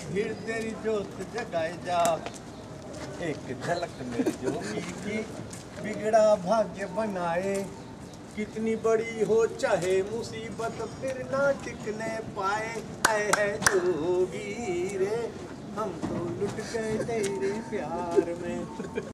फिर तेरी जोत जगाए जा। एक झलक मेरी जो की बिगड़ा भाग्य बनाए। कितनी बड़ी हो चाहे मुसीबत, फिर ना टिकने पाए। आए है जोगी रे हम तो लुट गए तेरे प्यार में।